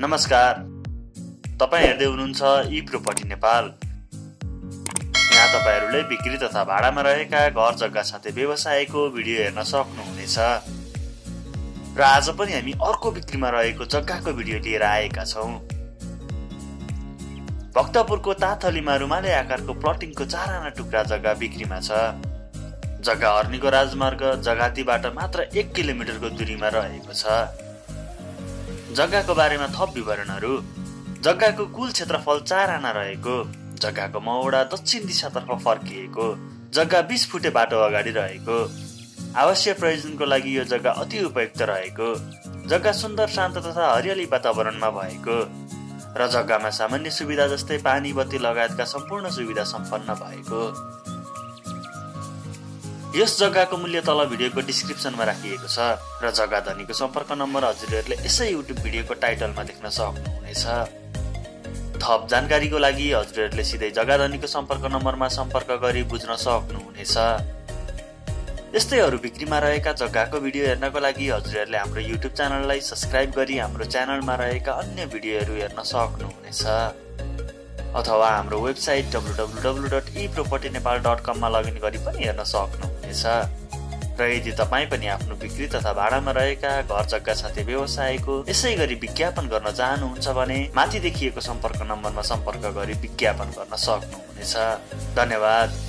नमस्कार। तपाईँ हेर्दै हुनुहुन्छ ई प्रोपर्टी नेपाल। यहाँ तपाईँहरूले बिक्री तथा भाडामा रहेका घर जग्गा साथै व्यवसायको भिडियो हेर्न सक्नुहुनेछ। र आज पनि हामी अर्को बिक्रीमा रहेको जग्गाको भिडियो लिएर आएका छौँ। भक्तपुरको ताथलीमा रुमाले आकारको प्लटिङको चार आना टुक्रा जग्गा बिक्रीमा छ। जग्गा हर्नीको राजमार्ग जगातीबाट मात्र एक किलोमिटरको दूरीमा रहेको छ। जग्गाको बारेमा थप विवरणहरू जग्गाको कुल क्षेत्रफल चार आना रहेको जग्गाको मौडा दक्षिण दिशातर्फ फर्किएको जग्गा बिस फुटे बाटो अगाडि रहेको आवश्यक प्रयोजनको लागि यो जग्गा अति उपयुक्त रहेको जग्गा सुन्दर शान्त तथा हरियाली वातावरणमा भएको र जग्गामा सामान्य सुविधा जस्तै पानी बत्ती लगायतका सम्पूर्ण सुविधा सम्पन्न भएको। यस जग्गाको मूल्य तल भिडियोको डिस्क्रिप्सनमा राखिएको छ र जग्गा धनीको सम्पर्क नम्बर हजुरहरूले यसै युट्युब भिडियोको टाइटलमा देख्न सक्नुहुनेछ। थप जानकारीको लागि हजुरहरूले सिधै जग्गा धनीको सम्पर्क नम्बरमा सम्पर्क गरी बुझ्न सक्नुहुनेछ। यस्तैहरू बिक्रीमा रहेका जग्गाको भिडियो हेर्नको लागि हजुरहरूले हाम्रो युट्युब च्यानललाई सब्सक्राइब गरी हाम्रो च्यानलमा रहेका अन्य भिडियोहरू हेर्न सक्नुहुनेछ। अथवा हाम्रो website W W W dot e property Nepal dot कममा लगइन गरी पनि हेर्न सक्नुहुनेछ र यदि तपाईँ पनि आफ्नो बिक्री तथा भाडामा रहेका घर जग्गा साथै व्यवसायको यसै गरी विज्ञापन गर्न चाहनुहुन्छ भने माथि देखिएको सम्पर्क नम्बरमा सम्पर्क गरी विज्ञापन गर्न सक्नुहुनेछ। धन्यवाद।